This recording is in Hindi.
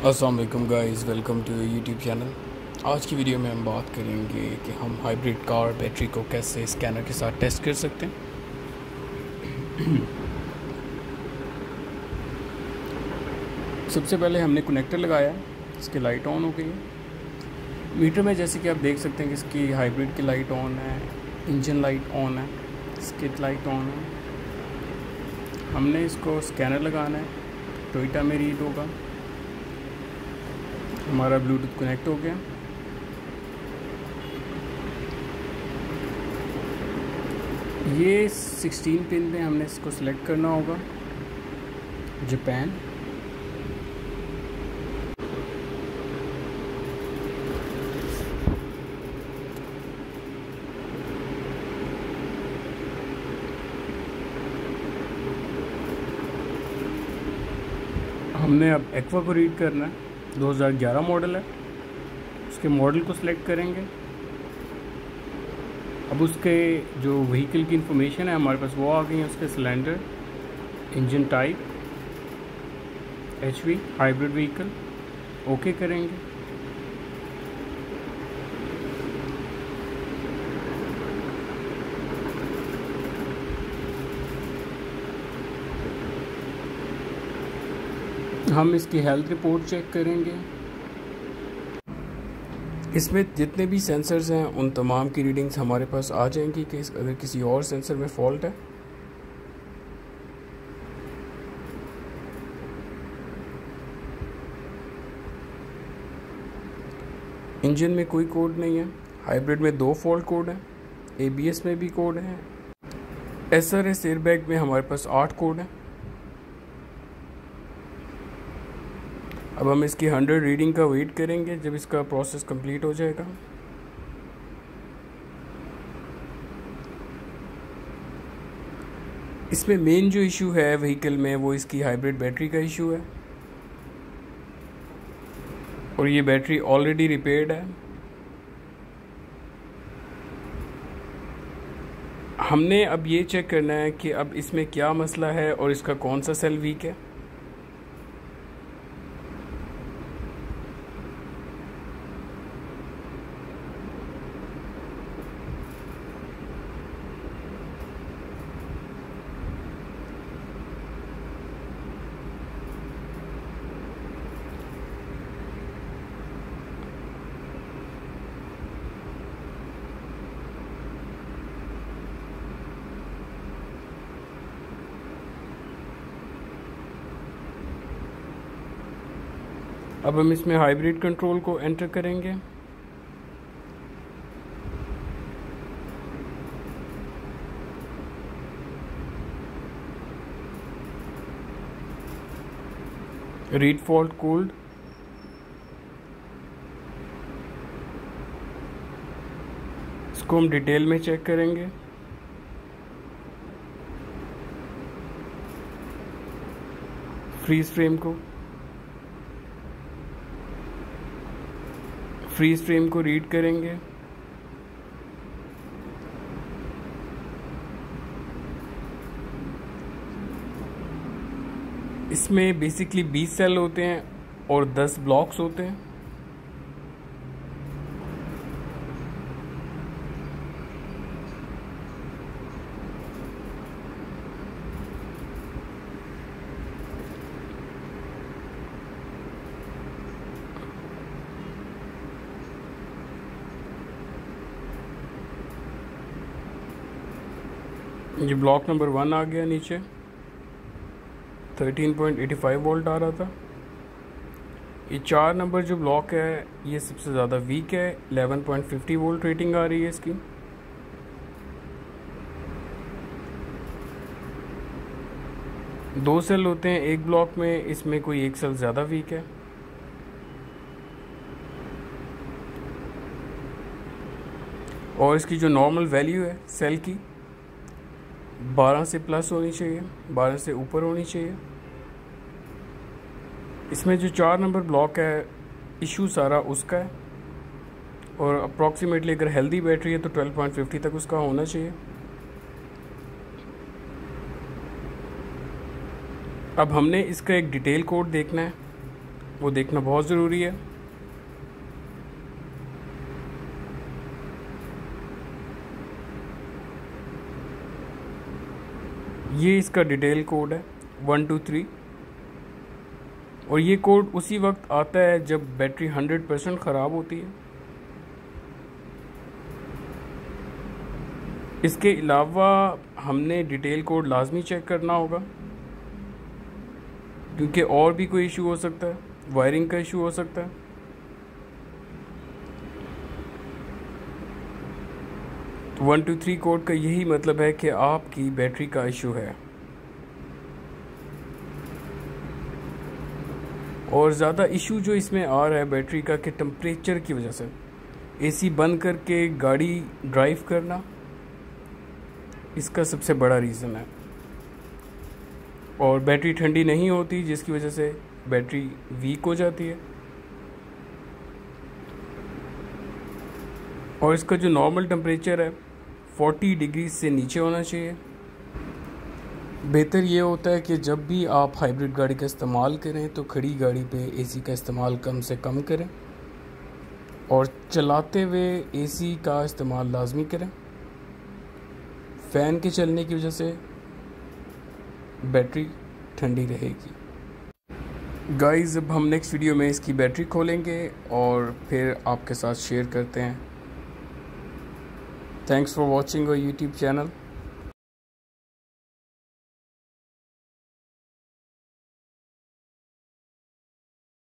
अस्सलाम वालेकुम guys, welcome to YouTube channel. आज की वीडियो में हम बात करेंगे कि हम हाइब्रिड कार बैटरी को कैसे स्कैनर के साथ टेस्ट कर सकते हैं। सबसे पहले हमने कनेक्टर लगाया, इसकी लाइट ऑन हो गई। है मीटर में जैसे कि आप देख सकते हैं कि इसकी हाइब्रिड की लाइट ऑन है इंजन लाइट ऑन है स्किट लाइट ऑन है। हमने इसको स्कैनर लगाना है टोइटा में रीड होगा। हमारा ब्लूटूथ कनेक्ट हो गया। ये 16 पिन में हमने इसको सिलेक्ट करना होगा। जापान हमने अब एक्वा को रीड करना है। 2011 मॉडल है। उसके मॉडल को सिलेक्ट करेंगे। अब उसके जो व्हीकल की इंफॉर्मेशन है, हमारे पास वो आ गई है उसके cylinder engine type H V hybrid vehicle okay करेंगे। हम इसकी हेल्थ रिपोर्ट चेक करेंगे। इसमें जितने भी सेंसर्स हैं, उन तमाम की रीडिंग्स हमारे पास आ जाएँगी कि अगर किसी और सेंसर में फॉल्ट है। इंजन में कोई कोड नहीं है। हाइब्रिड में दो फॉल्ट कोड हैं। एबीएस में भी कोड है। एस आर एस एयरबैग में हमारे पास आठ कोड हैं। अब हम इसकी हंड्रेड रीडिंग का वेट करेंगे जब इसका प्रोसेस कंप्लीट हो जाएगा। इसमें मेन जो इशू है व्हीकल में, वो इसकी हाइब्रिड बैटरी का इशू है। और ये बैटरी ऑलरेडी रिपेयर्ड है। हमने अब ये चेक करना है कि अब इसमें क्या मसला है और इसका कौन सा सेल वीक है। अब हम इसमें हाइब्रिड कंट्रोल को एंटर करेंगे। रीड फॉल्ट कोल्ड इसको हम डिटेल में चेक करेंगे। फ्रीज फ्रेम को। फ्रीज स्ट्रीम को रीड करेंगे। इसमें बेसिकली 20 सेल होते हैं और 10 ब्लॉक्स होते हैं। ये ब्लॉक नंबर वन आ गया नीचे। 13.85 वोल्ट आ रहा था। ये चार नंबर जो ब्लॉक है, ये सबसे ज़्यादा वीक है। 11.50 वोल्ट रेटिंग आ रही है इसकी। दो सेल होते हैं एक ब्लॉक में, इसमें कोई एक सेल ज़्यादा वीक है। और इसकी जो नॉर्मल वैल्यू है सेल की बारह से प्लस होनी चाहिए, बारह से ऊपर होनी चाहिए। इसमें जो चार नंबर ब्लॉक है इशू सारा उसका है। और अप्रॉक्सीमेटली अगर हेल्दी बैटरी है तो 12.50 तक उसका होना चाहिए। अब हमने इसका एक डिटेल कोड देखना है। वो देखना बहुत ज़रूरी है। ये इसका डिटेल कोड है, वन, टू, थ्री। और ये कोड उसी वक्त आता है जब बैटरी हंड्रेड परसेंट ख़राब होती है। इसके अलावा हमने डिटेल कोड लाजमी चेक करना होगा, क्योंकि और भी कोई इशू हो सकता है, वायरिंग का इशू हो सकता है। वन टू थ्री कोड का यही मतलब है कि आपकी बैटरी का इशू है। और ज़्यादा इशू जो इसमें आ रहा है बैटरी का कि टम्परेचर की वजह से। एसी बंद करके गाड़ी ड्राइव करना, इसका सबसे बड़ा रीज़न है। और बैटरी ठंडी नहीं होती, जिसकी वजह से बैटरी वीक हो जाती है। और इसका जो नॉर्मल टेम्परेचर है 40 डिग्री से नीचे होना चाहिए। बेहतर ये होता है कि जब भी आप हाइब्रिड गाड़ी का इस्तेमाल करें तो खड़ी गाड़ी पे एसी का इस्तेमाल कम से कम करें और चलाते हुए एसी का इस्तेमाल लाजमी करें। फ़ैन के चलने की वजह से बैटरी ठंडी रहेगी। गाइस, अब हम नेक्स्ट वीडियो में इसकी बैटरी खोलेंगे और फिर आपके साथ शेयर करते हैं। थैंक्स फॉर वॉचिंग और यूट्यूब चैनल